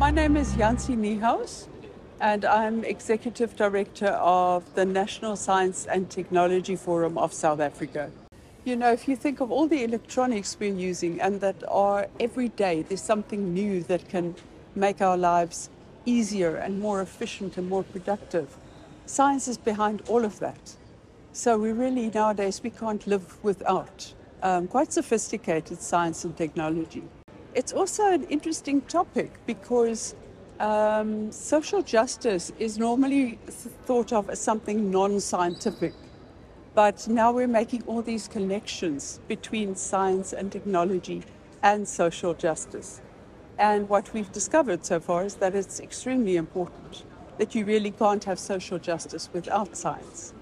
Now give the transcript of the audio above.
My name is Jansie Niehaus, and I'm Executive Director of the National Science and Technology Forum of South Africa. You know, if you think of all the electronics we're using and that are every day, there's something new that can make our lives easier and more efficient and more productive. Science is behind all of that. So we really, nowadays, we can't live without um, quite sophisticated science and technology. It's also an interesting topic because um, social justice is normally thought of as something non scientific. But now we're making all these connections between science and technology and social justice. And what we've discovered so far is that it's extremely important, that you really can't have social justice without science.